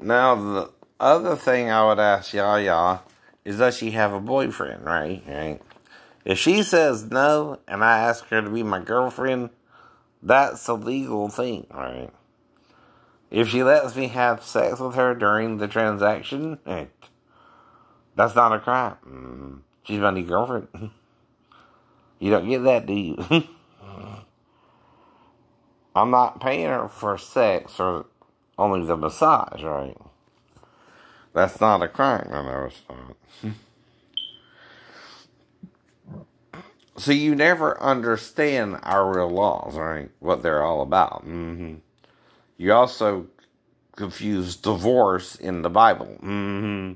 Now, the other thing I would ask Yaya is does she have a boyfriend, right? Right. If she says no and I ask her to be my girlfriend, that's a legal thing, right? If she lets me have sex with her during the transaction, that's not a crime. Mm, she's my new girlfriend. You don't get that, do you? I'm not paying her for sex or only the massage, right? That's not a crime, I know it's not. so you never understand our real laws, right? What they're all about. Mm-hmm. You also confuse divorce in the Bible. Mm-hmm.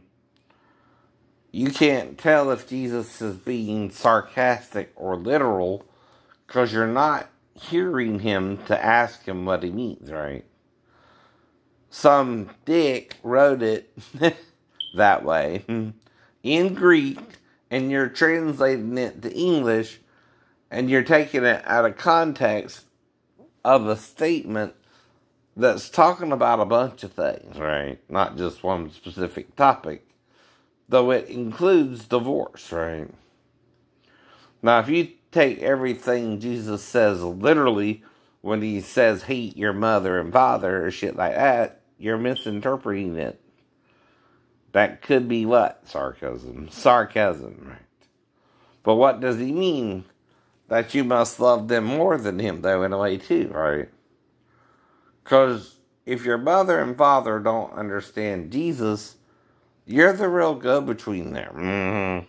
You can't tell if Jesus is being sarcastic or literal because you're not hearing him to ask him what he means, right? Some dick wrote it that way in Greek and you're translating it to English and you're taking it out of context of a statement that's talking about a bunch of things, right? Not just one specific topic, though it includes divorce, right? Now, if you take everything Jesus says literally when he says hate your mother and father or shit like that, you're misinterpreting it. That could be what? Sarcasm. Sarcasm, right? But what does he mean? That you must love them more than him, though, in a way, too, right? Because if your mother and father don't understand Jesus, you're the real go between there. Mm-hmm.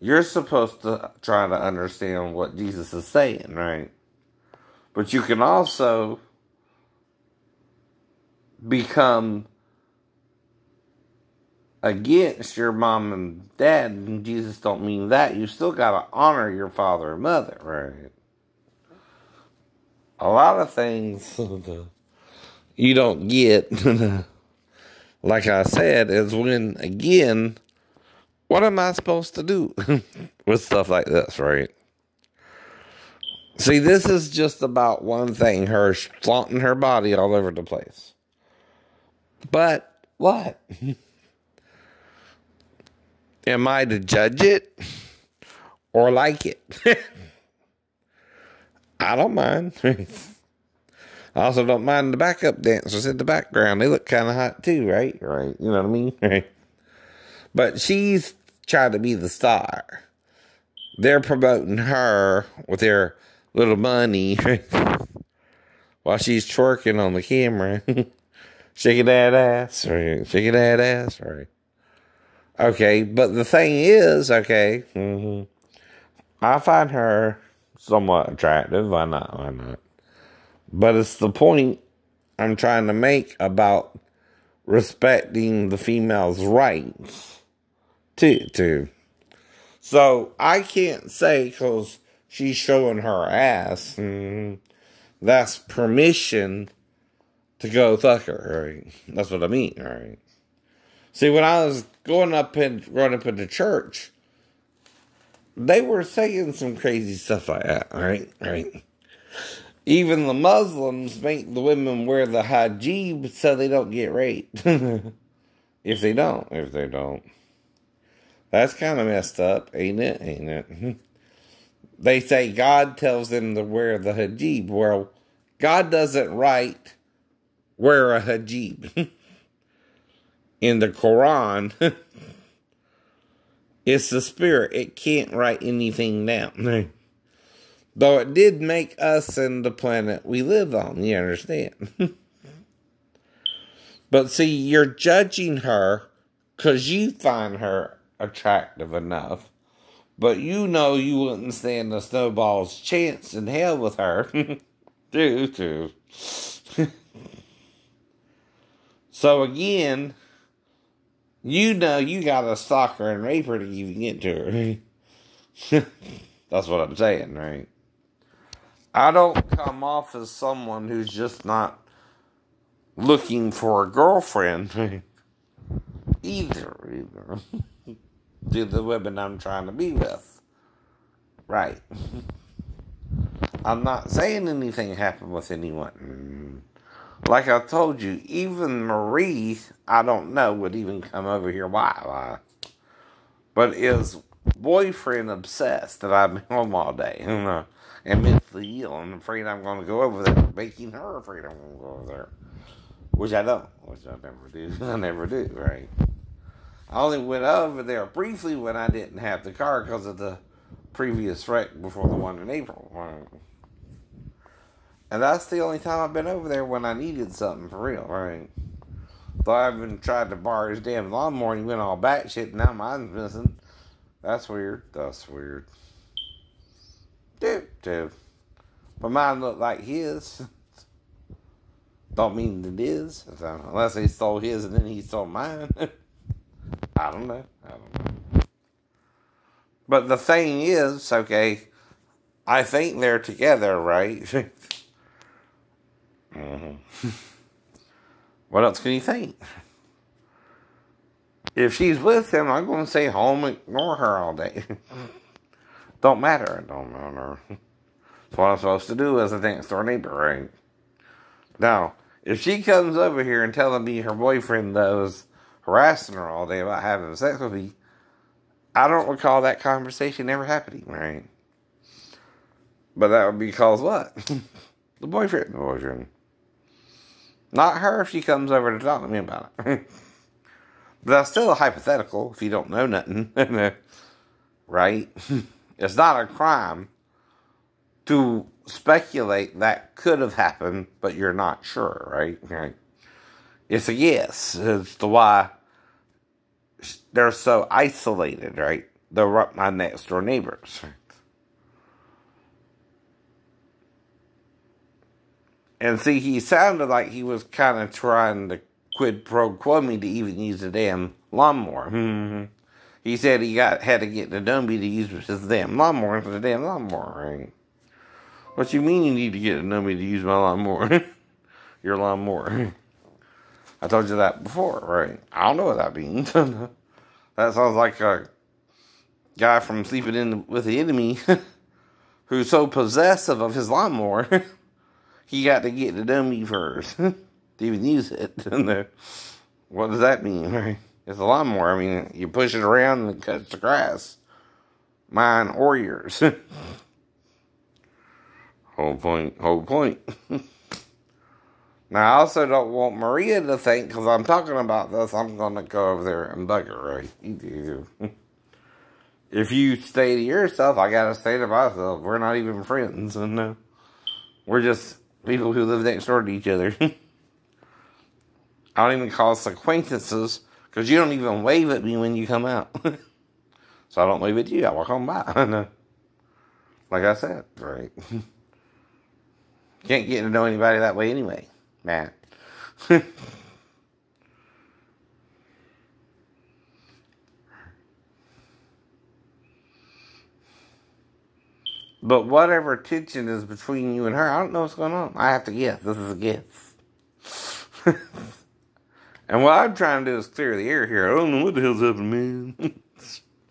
You're supposed to try to understand what Jesus is saying, right? But you can also become against your mom and dad, and Jesus don't mean that. You still got to honor your father and mother, right? a lot of things you don't get, like I said, is when, again, what am I supposed to do with stuff like this, right? See, this is just about one thing her flaunting her body all over the place. But what? am I to judge it or like it? I don't mind. I also don't mind the backup dancers in the background. They look kind of hot too, right? Right. You know what I mean? Right. But she's trying to be the star. They're promoting her with their little money while she's twerking on the camera. Shaking that ass? Shaking that ass, right? Okay, but the thing is, okay, mm-hmm, I find her somewhat attractive. Why not? Why not? But it's the point I'm trying to make about respecting the female's rights too. too. So I can't say because she's showing her ass. Mm, that's permission to go fuck. Right? That's what I mean. Right? See, when I was going up and growing up in the church, they were saying some crazy stuff like that, right? Right. Even the Muslims make the women wear the hijab so they don't get raped. if they don't, if they don't. That's kind of messed up, ain't it? Ain't it? they say God tells them to wear the hijab. Well, God doesn't write wear a hijab in the Quran. It's the spirit. It can't write anything down. Though it did make us and the planet we live on, you understand? but see, you're judging her because you find her attractive enough. But you know you wouldn't stand a snowball's chance in hell with her. do, too. So again, you know you got a stalker and raper to even get to her. That's what I'm saying, right? I don't come off as someone who's just not looking for a girlfriend either, either. to the women I'm trying to be with. Right. I'm not saying anything happened with anyone. Like I told you, even Marie, I don't know, would even come over here. Why? Why? But is boyfriend obsessed that I've been home all day and, uh, and mentally ill and afraid I'm going to go over there, making her afraid I'm going to go over there. Which I don't, which I never do. I never do, right? I only went over there briefly when I didn't have the car because of the previous wreck before the one in April. And that's the only time I've been over there when I needed something for real, right? Though I've been trying to borrow his damn lawnmower and he went all back shit, and now mine's missing. That's weird. That's weird. Dude, dude. But mine looked like his. Don't mean it is. Unless he stole his and then he stole mine. I don't know. I don't know. But the thing is, okay, I think they're together, right? mm-hmm. what else can you think? If she's with him, I'm going to stay home and ignore her all day. don't matter. Don't matter. That's what I'm supposed to do as a next door neighbor, right? Now, if she comes over here and telling me her boyfriend was harassing her all day about having sex with me, I don't recall that conversation ever happening, right? But that would be because what? the boyfriend, the boyfriend. Not her if she comes over to talk to me about it. But that's still a hypothetical if you don't know nothing. right? it's not a crime to speculate that could have happened, but you're not sure, right? right? It's a yes It's the why they're so isolated, right? They're my next door neighbors. And see, he sounded like he was kind of trying to quid pro quo me to even use the damn lawnmower. He said he got had to get the dummy to use his damn lawnmower the damn lawnmower. Right? What you mean you need to get a dummy to use my lawnmower? Your lawnmower. I told you that before, right? I don't know what that means. that sounds like a guy from sleeping in with the enemy who's so possessive of his lawnmower, he got to get the dummy first to even use it. what does that mean? It's a lawnmower. I mean, you push it around and it cuts the grass. Mine or yours. whole point. Whole point. now, I also don't want Maria to think, because I'm talking about this, I'm going to go over there and bug her, right? If you stay to yourself, I got to stay to myself. We're not even friends. And, uh, we're just people who live next door to each other. I don't even call us acquaintances because you don't even wave at me when you come out. so I don't wave at you. I walk on by. like I said, right? Can't get to know anybody that way anyway, man. But whatever tension is between you and her, I don't know what's going on. I have to guess. This is a guess. And what I'm trying to do is clear the air here. I don't know what the hell's happening, man.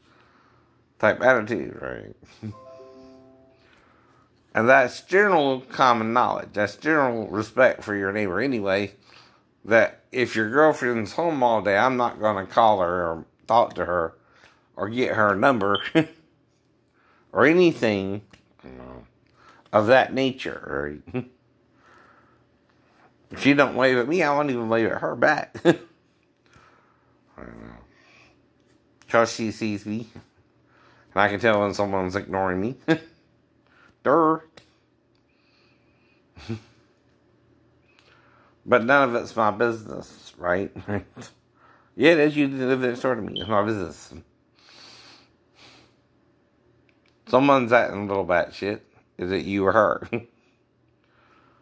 Type attitude, right? and that's general common knowledge. That's general respect for your neighbor anyway. That if your girlfriend's home all day, I'm not going to call her or talk to her or get her number or anything of that nature, right? If she don't wave at me, I won't even wave at her back. I don't know. Because she sees me. And I can tell when someone's ignoring me. Durr. but none of it's my business, right? yeah, it is. You live next door to me. It's my business. Someone's acting a little bad shit. Is it you or her?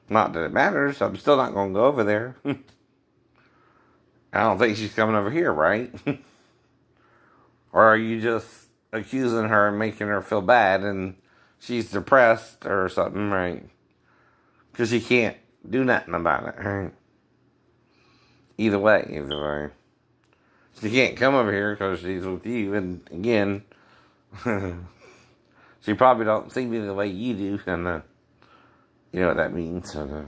Not that it matters. I'm still not going to go over there. I don't think she's coming over here, right? or are you just accusing her and making her feel bad and she's depressed or something, right? Because she can't do nothing about it, right? Either way, either way. She can't come over here because she's with you, and again, she probably don't see me the way you do, and uh, you know what that means. So, uh,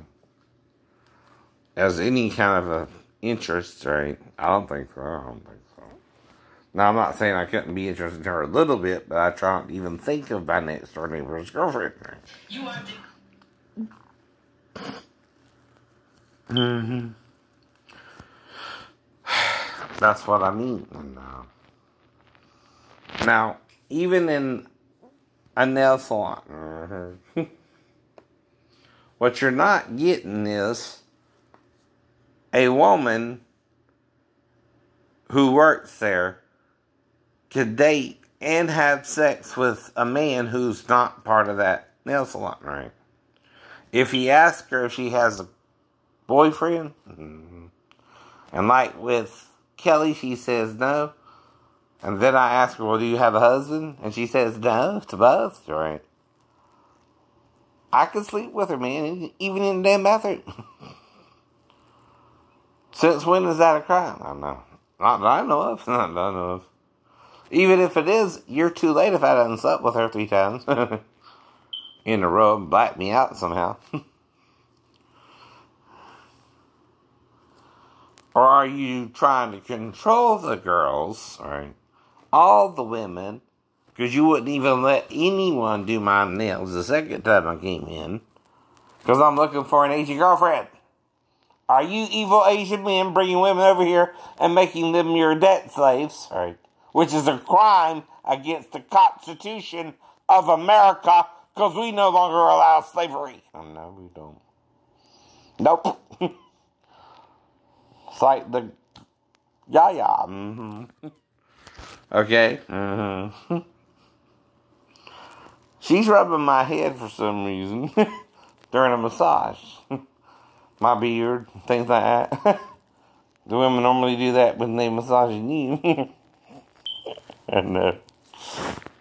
as any kind of a interest, right? I don't think so. I don't think so. Now, I'm not saying I couldn't be interested in her a little bit, but I try not to even think of my next door neighbor's girlfriend. You want to. Mm-hmm. That's what I mean. uh, now, even in a nail salon, what you're not getting is a woman who works there could date and have sex with a man who's not part of that nail salon, right? If he asks her if she has a boyfriend, mm-hmm. and like with Kelly, she says no. And then I ask her, well, do you have a husband? And she says no to both, right? I could sleep with her, man, even in the damn bathroom. Since when is that a crime? I don't know. Not that I know of. Not that I know of. Even if it is, you're too late if I haven't slept with her three times in a row and blacked me out somehow. or are you trying to control the girls, right? All the women, because you wouldn't even let anyone do my nails the second time I came in, because I'm looking for an Asian girlfriend. Are you evil Asian men bringing women over here and making them your debt slaves? Right which is a crime against the Constitution of America because we no longer allow slavery. Oh, no, we don't. Nope. it's like the. Yeah, yeah. Mm-hmm. Okay. Mm-hmm. She's rubbing my head for some reason during a massage. my beard, things like that. the women normally do that when they massaging you. and uh,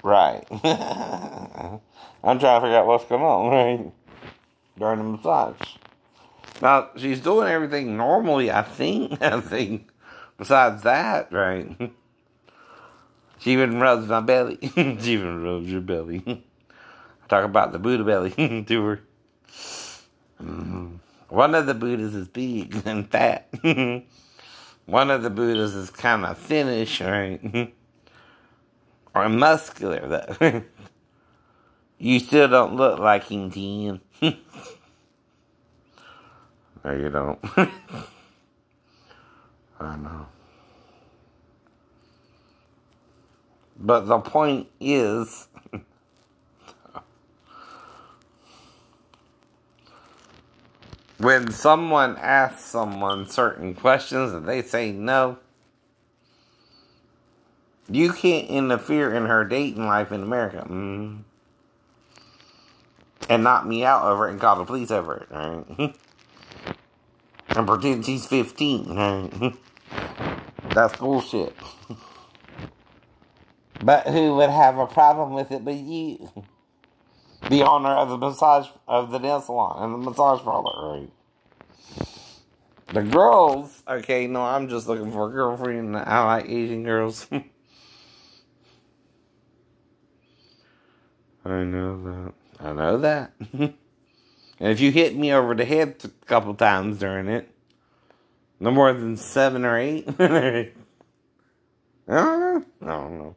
right. I'm trying to figure out what's going on right during the massage. Now she's doing everything normally. I think. I think. Besides that, right? She even rubs my belly. she even rubs your belly. I talk about the Buddha belly to her. Mm. One of the Buddhas is big and fat. One of the Buddhas is kind of thinnish, right? or muscular though. you still don't look like him, Tim. no, you don't. I know. But the point is, when someone asks someone certain questions and they say no, you can't interfere in her dating life in America. Mm. And knock me out over it and call the police over it, right? and pretend she's 15, right? That's bullshit. But who would have a problem with it but you? The owner of the massage of the nail salon and the massage parlor, right? The girls, okay, no, I'm just looking for a girlfriend. I like Asian girls. I know that. I know that. and if you hit me over the head a couple times during it, no more than seven or eight. I don't know. I don't know.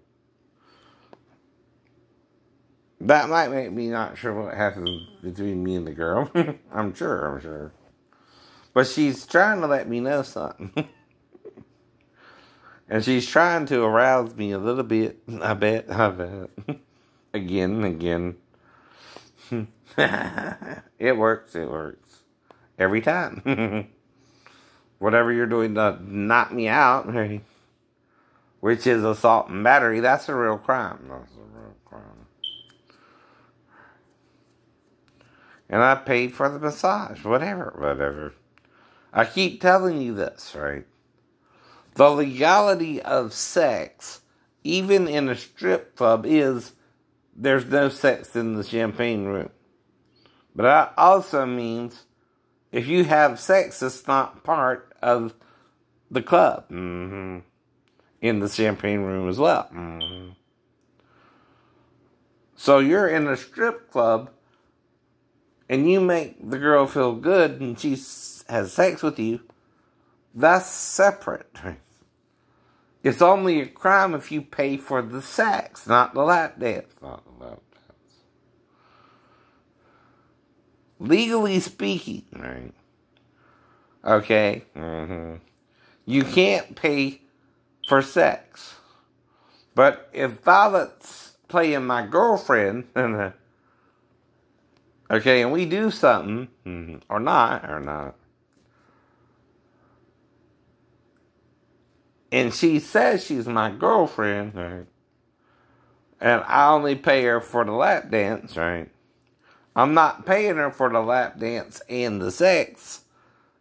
That might make me not sure what happened between me and the girl. I'm sure, I'm sure. But she's trying to let me know something. and she's trying to arouse me a little bit. I bet, I bet again again. it works, it works. Every time. Whatever you're doing to knock me out, which is assault and battery, that's a real crime. That's a real crime. And I paid for the massage, whatever, whatever. I keep telling you this, right? The legality of sex, even in a strip club, is there's no sex in the champagne room. But that also means if you have sex, it's not part of the club. Mm-hmm. In the champagne room as well. Mm-hmm. So you're in a strip club and you make the girl feel good and she has sex with you, that's separate. It's only a crime if you pay for the sex, not the lap dance. Not the lap dance. Legally speaking, right? Okay. Mm-hmm. You can't pay for sex. But if Violet's playing my girlfriend, okay, and we do something, mm-hmm, or not, or not, and she says she's my girlfriend, right? And I only pay her for the lap dance, right? I'm not paying her for the lap dance and the sex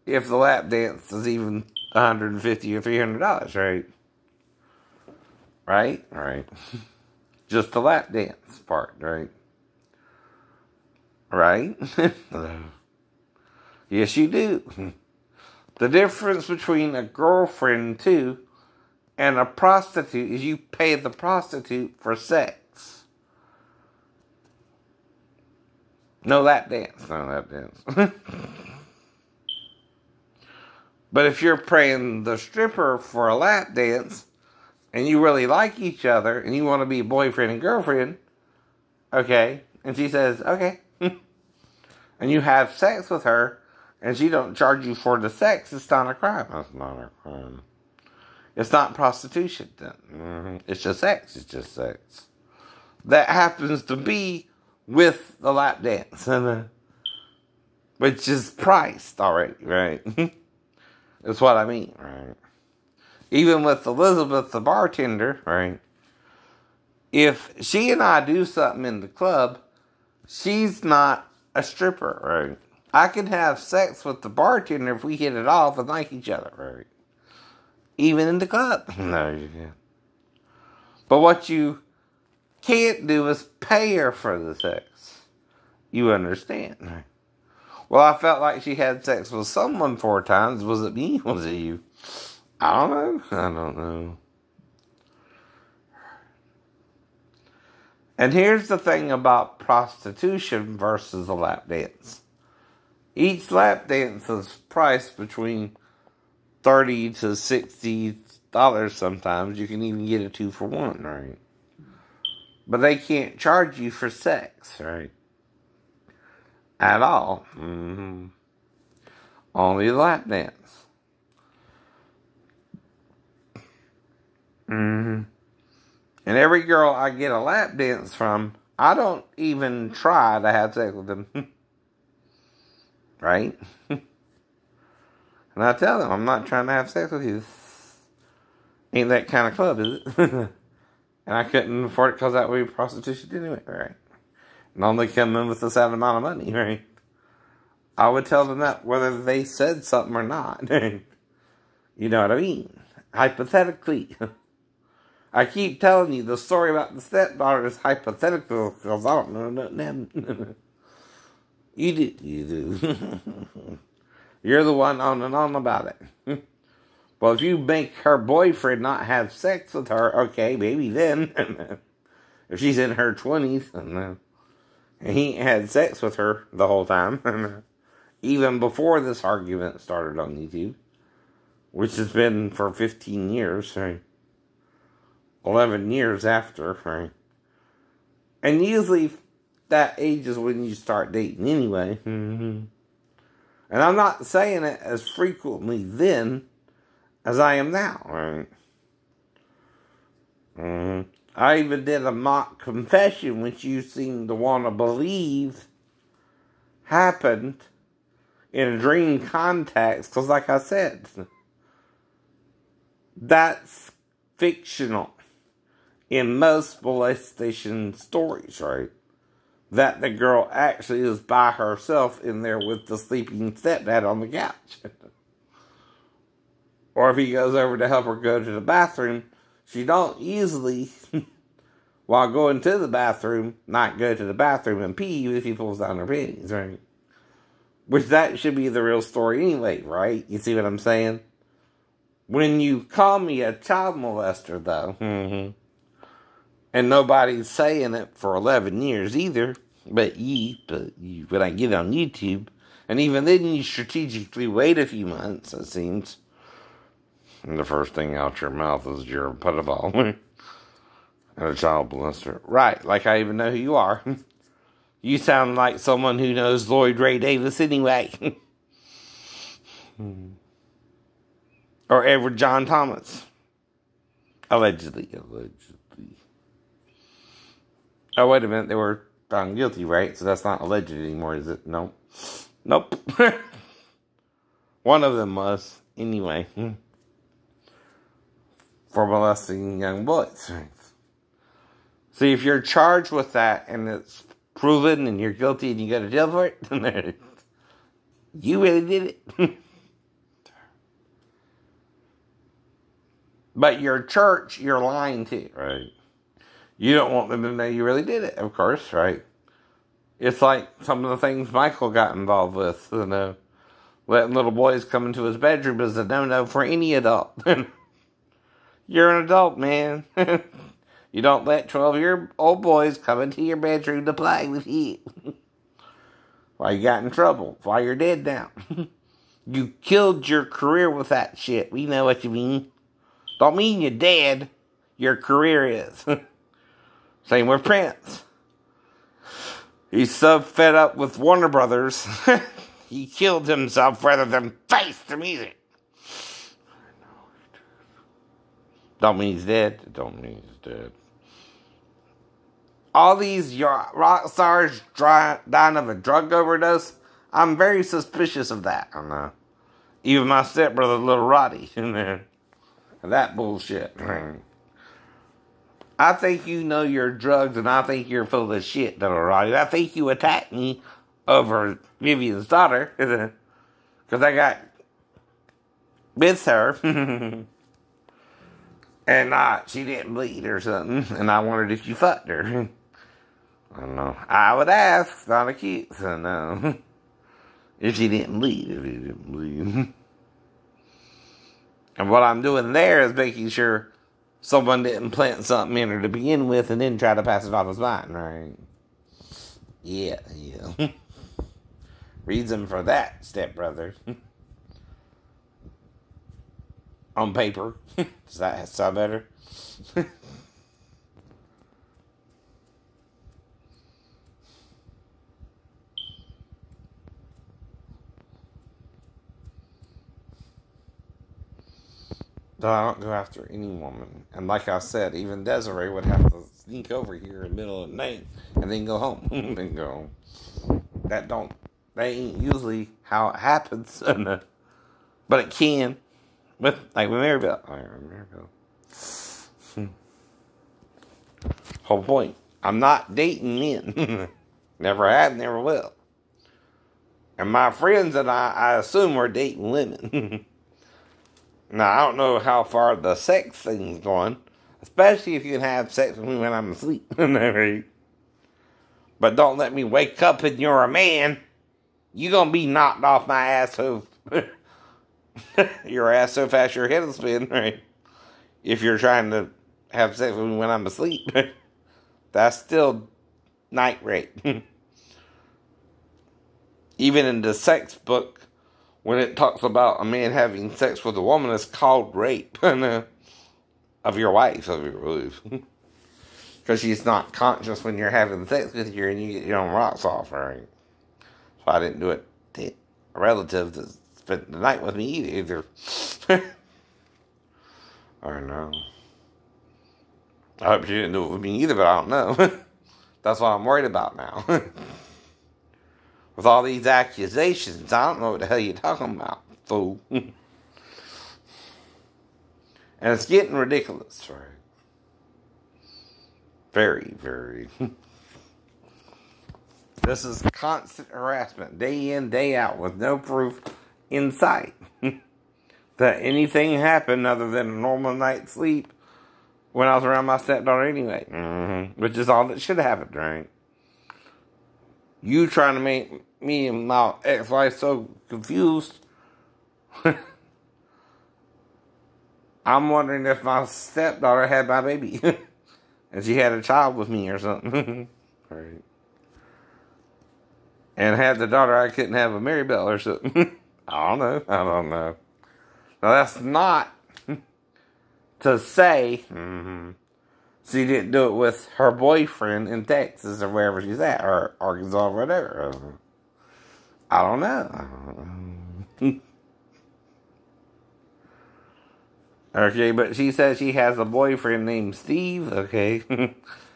if the lap dance is even 150 or 300 dollars, right? Right? Right. Just the lap dance part, right? Right? yes, you do. The difference between a girlfriend, too, and a prostitute is you pay the prostitute for sex. No lap dance. No lap dance. but if you're paying the stripper for a lap dance and you really like each other and you want to be boyfriend and girlfriend, okay, and she says, okay, and you have sex with her and she don't charge you for the sex, it's not a crime. That's not a crime. It's not prostitution then. Mm-hmm. It's just sex. It's just sex. That happens to be with the lap dance, which is priced already, right? That's what I mean, right? Even with Elizabeth, the bartender, right? If she and I do something in the club, she's not a stripper, right? I can have sex with the bartender if we hit it off and like each other, right? even in the club. No, you can't. But what you can't do is pay her for the sex. You understand? Well, I felt like she had sex with someone four times. Was it me? Was it you? I don't know. I don't know. And here's the thing about prostitution versus a lap dance. Each lap dance is priced between thirty to sixty dollars sometimes. You can even get a two for one, right? But they can't charge you for sex, right? At all. Mm-hmm. Only lap dance. Mm-hmm. And every girl I get a lap dance from, I don't even try to have sex with them. right? And I tell them, I'm not trying to have sex with you. ain't that kind of club, is it? and I couldn't afford it because that would be prostitution anyway, right? And only come in with the same amount of money, right? I would tell them that whether they said something or not. you know what I mean? Hypothetically. I keep telling you the story about the stepdaughter is hypothetical because I don't know nothing. you do. You do. You're the one on and on about it. well, if you make her boyfriend not have sex with her, okay, maybe then. if she's in her 20s and, he had sex with her the whole time, even before this argument started on YouTube, which has been for 15 years? 11 years after, right? And usually that age is when you start dating anyway. Mm-hmm. And I'm not saying it as frequently then as I am now. Right? Mm-hmm. I even did a mock confession, which you seem to want to believe happened in a dream context. Because, like I said, that's fictional in most molestation stories, right? that the girl actually is by herself in there with the sleeping stepdad on the couch. or if he goes over to help her go to the bathroom, she don't easily, while going to the bathroom, not go to the bathroom and pee if he pulls down her panties, right? Which that should be the real story anyway, right? You see what I'm saying? When you call me a child molester, though, mm-hmm and nobody's saying it for 11 years either, but ye, but you, when I get on YouTube And even then, you strategically wait a few months, it seems. And the first thing out your mouth is you're a pedophile and a child molester. Right, like I even know who you are. you sound like someone who knows Lloyd Ray Davis anyway. or Edward John Thomas. Allegedly, allegedly. Oh, wait a minute. They were found guilty, right? So that's not alleged anymore, is it? No. Nope. One of them was, anyway. For molesting young boys. See, if you're charged with that and it's proven and you're guilty and you go to jail for it, you really did it. but your church, you're lying to, right? You don't want them to know you really did it, of course, right? It's like some of the things Michael got involved with, you know, letting little boys come into his bedroom is a no-no for any adult. You're an adult, man. you don't let 12-year-old boys come into your bedroom to play with you. Why you got in trouble. Why you're dead now. you killed your career with that shit. We know what you mean. Don't mean you're dead. Your career is. Same with Prince. He's so fed up with Warner Brothers, he killed himself rather than face the music. Don't mean he's dead. Don't mean he's dead. All these rock stars dying of a drug overdose, I'm very suspicious of that. I know. Even my stepbrother, little Roddy, in there. That bullshit. I think you know your drugs, and I think you're full of shit, little Roddy. I think you attacked me over Vivian's daughter, because I got with her, and uh, she didn't bleed or something, and I wondered if you fucked her. I don't know. I would ask, not a kid, so no. if she didn't bleed, if she didn't bleed. and what I'm doing there is making sure someone didn't plant something in her to begin with and then try to pass it off as mine, right? Yeah, yeah. Reason for that, stepbrother. On paper. Does that sound better? That I don't go after any woman. And like I said, even Desiree would have to sneak over here in the middle of the night and then go home. and go. That don't that ain't usually how it happens. but it can. With like with Maribel. Oh, Maribel. Hmm. Whole point. I'm not dating men. never have, never will. And my friends and I, I assume we're dating women. Now, I don't know how far the sex thing's going, especially if you can have sex with me when I'm asleep. but don't let me wake up and you're a man. You're going to be knocked off my ass so your ass so fast your head will spin, right? If you're trying to have sex with me when I'm asleep. That's still night rape. Even in the sex book, when it talks about a man having sex with a woman, it's called rape uh, of your wife, of your wife. Because she's not conscious when you're having sex with her and you get your own rocks off, her. So I didn't do it to a relative to spend the night with me either. I don't know. I hope she didn't do it with me either, but I don't know. That's what I'm worried about now with all these accusations. I don't know what the hell you're talking about, fool. and it's getting ridiculous, right? Very, very. this is constant harassment, day in, day out, with no proof in sight that anything happened other than a normal night's sleep when I was around my stepdaughter anyway. Mm-hmm. Which is all that should have happened, right? You trying to make me and my ex-wife so confused. I'm wondering if my stepdaughter had my baby. and she had a child with me or something. right. and had the daughter, I couldn't have a Mary Bell or something. I don't know. I don't know. Now that's not to say mm-hmm, she didn't do it with her boyfriend in Texas or wherever she's at, or Arkansas, or whatever. I don't know. okay, but she says she has a boyfriend named Steve. Okay.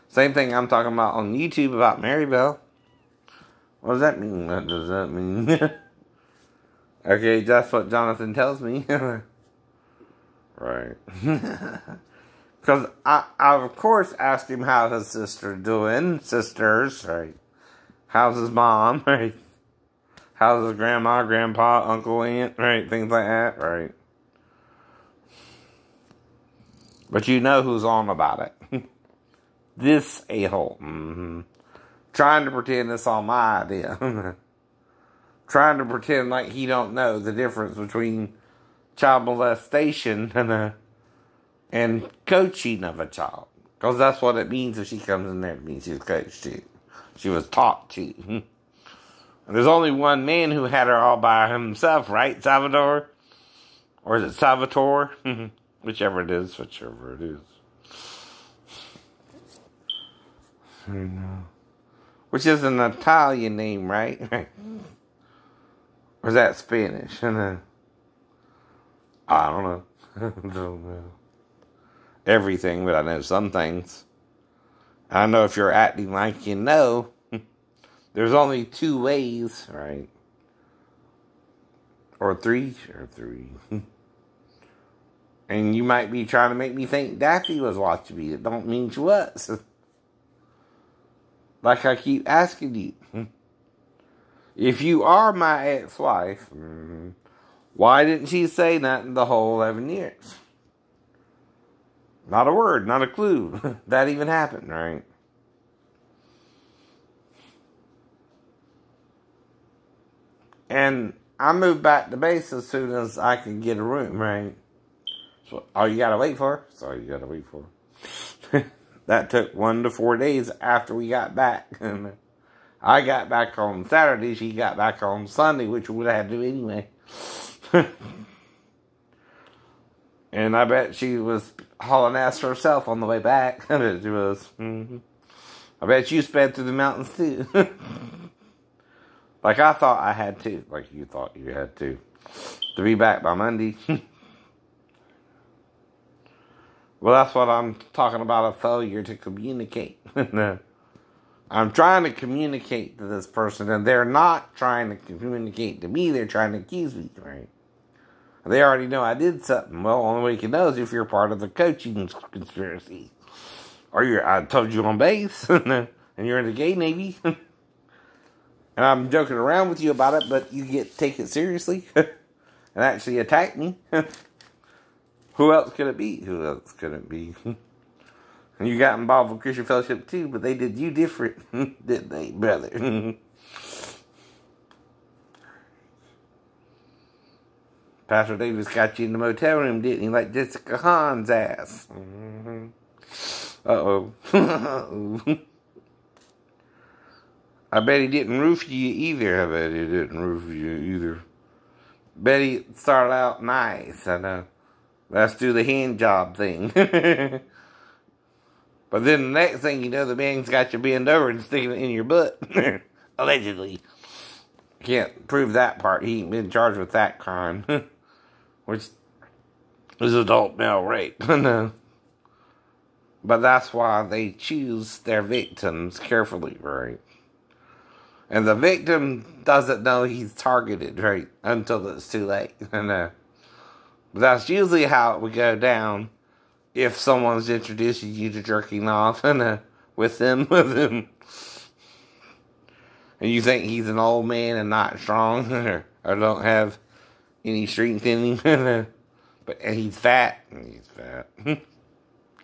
Same thing I'm talking about on YouTube about Mary Bell. What does that mean? What does that mean? okay, that's what Jonathan tells me. right. Because I, I, of course, asked him how his sister doing. Sisters, right? How's his mom, right? How's his grandma, grandpa, uncle, aunt, right? Things like that, right? But you know who's on about it. this a-hole. Mm-hmm. Trying to pretend it's all my idea. Trying to pretend like he don't know the difference between child molestation and a and coaching of a child. Because that's what it means if she comes in there. It means she's coached to. She was taught to. There's only one man who had her all by himself, right, Salvador? Or is it Salvatore? Mm-hmm. whichever it is, whichever it is. Which is an Italian name, right? or is that Spanish? I don't know. I don't know everything, but I know some things. I know if you're acting like you know, there's only two ways, right? Or three, or three. and you might be trying to make me think Daffy was watching me. It don't mean she was. like I keep asking you. If you are my ex-wife, mm-hmm, why didn't she say nothing the whole 11 years? Not a word, not a clue that even happened, right? And I moved back to base as soon as I could get a room, right? So all you gotta wait for. That's all you gotta wait for. that took one to four days after we got back. I got back on Saturday, she got back on Sunday, which we would have to anyway. and I bet she was hauling ass herself on the way back. I bet she was. Mm-hmm. I bet you sped through the mountains too. Like I thought I had to. Like you thought you had to. To be back by Monday. well, that's what I'm talking about a failure to communicate. I'm trying to communicate to this person, and they're not trying to communicate to me. They're trying to accuse me, right? They already know I did something. Well, only way you can know is if you're part of the coaching conspiracy. Or you're, I told you on base, and you're in the gay navy. And I'm joking around with you about it, but you get take it seriously and actually attack me. Who else could it be? Who else could it be? and you got involved with Christian Fellowship too, but they did you different, didn't they, brother? Pastor Davis got you in the motel room, didn't he? Like Jessica Hahn's ass. Mm-hmm. Uh-oh. I bet he didn't roof you either. I bet he didn't roof you either. Bet he started out nice. I know. Let's do the hand job thing. but then the next thing you know, the man's got you bend over and sticking it in your butt. Allegedly. Can't prove that part. He ain't been charged with that crime which is adult male rape. but that's why they choose their victims carefully, right? And the victim doesn't know he's targeted, right, until it's too late. but that's usually how it would go down if someone's introducing you to jerking off and uh, with them, with him. And you think he's an old man and not strong or, or don't have any strength in him. but and he's fat. He's fat.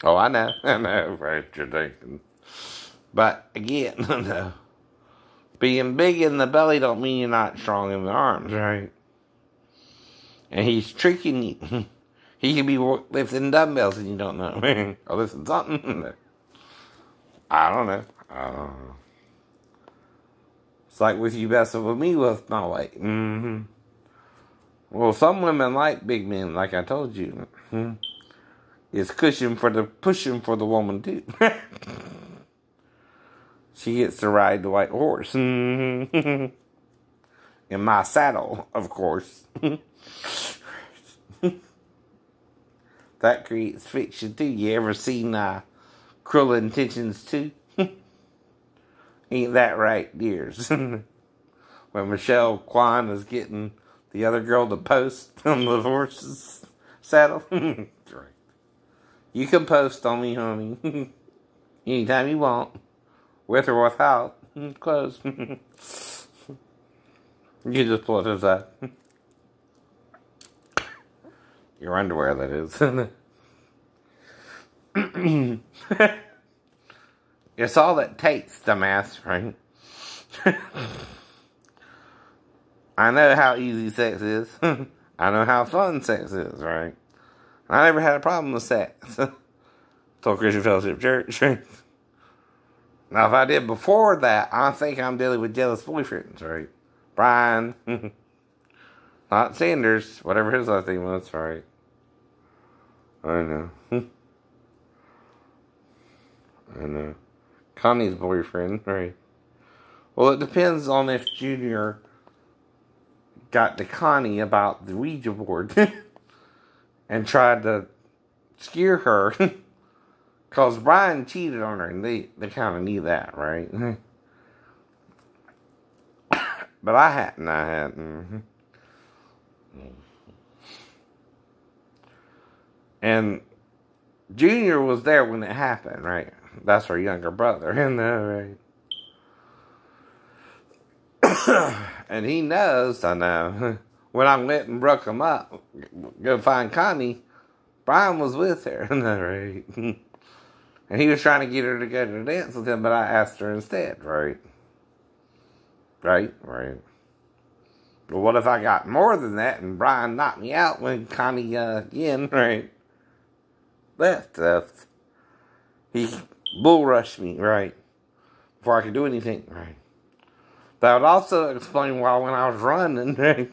oh, I know. I know right you're thinking. But again, no. Being big in the belly don't mean you're not strong in the arms, right? And he's tricking you. he could be lifting dumbbells and you don't know. or lifting something. I don't know. I don't know. It's like with you messing with me with my weight. Mm-hmm. Well, some women like big men, like I told you. It's cushion for the pushing for the woman too. She gets to ride the white horse. In my saddle, of course. that creates fiction too. You ever seen uh, Cruel Intentions too? Ain't that right, dears? when Michelle Kwan is getting the other girl to post on the horse's saddle. You can post on me, honey. Anytime you want. With or without. Mm, clothes. you just pull it aside. Your underwear, that is. it's all that takes, to dumbass, right? I know how easy sex is. I know how fun sex is, right? I never had a problem with sex. Told Christian Fellowship Church. Now, if I did before that, I think I'm dealing with jealous boyfriends, right? Brian. Not Sanders, whatever his last name was, right? I know. I know. Connie's boyfriend, right? Well, it depends on if Junior got to Connie about the Ouija board and tried to scare her. Because Brian cheated on her, and they, they kind of knew that, right? but I hadn't, I hadn't. Mm-hmm. And Junior was there when it happened, right? That's her younger brother, that right? and he knows, I know, when I went and broke him up, go find Connie, Brian was with her, right? And he was trying to get her to go to dance with him, but I asked her instead, right? Right? Right. But what if I got more than that and Brian knocked me out when Connie, uh, again, right? Left, left. He bull rushed me, right? Before I could do anything, right? That would also explain why when I was running, right,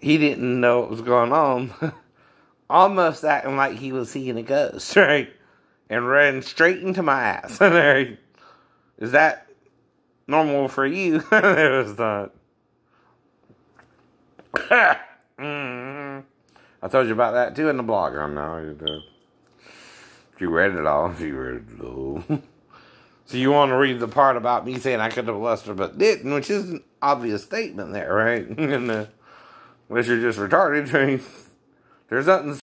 he didn't know what was going on. Almost acting like he was seeing a ghost, right? And ran straight into my ass. Is that normal for you? it was not. mm-hmm. I told you about that too in the blog. I know. If you read it all, you read it all. So you want to read the part about me saying I could have blessed her but didn't, which is an obvious statement there, right? and uh, unless you're just retarded? There's nothing